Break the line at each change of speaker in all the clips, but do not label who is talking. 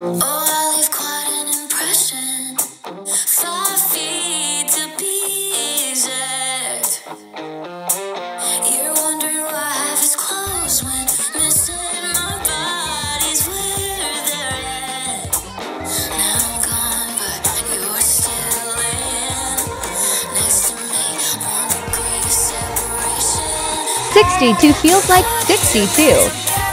Oh, I leave quite an impression. Five feet to be exact. You're wondering why I have his clothes when missing my body's where they're at. Now I'm gone, but you're still in. Next to me, one degree separation.
62 feels like 62.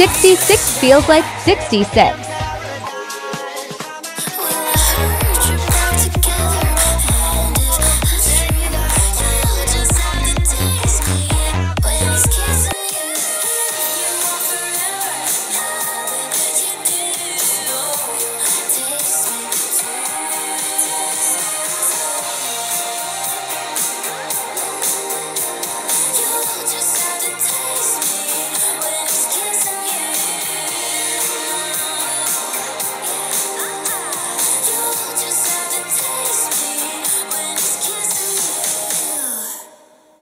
66 feels like 66.